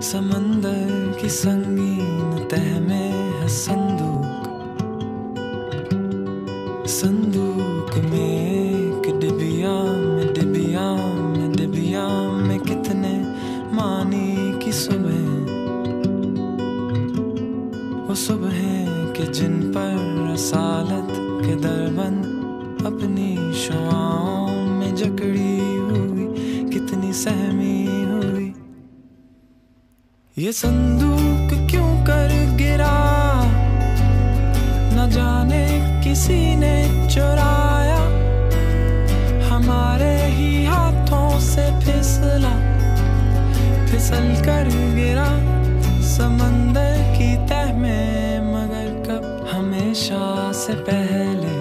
समंदर की संगीन तह में है संदूक। संदूक में एक डिबिया में डिबिया में डिबिया में कितने मानी की सुबह। वो सुबह के जिन पर रसालत के दरबंद अपनी शुआओं में जकड़ी हुई, कितनी सहमी ये संदूक क्यों कर गिरा? न जाने किसी ने चुराया। हमारे ही हाथों से फिसला, फिसल कर गिरा। समंदर की तह में मगर कब? हमेशा से पहले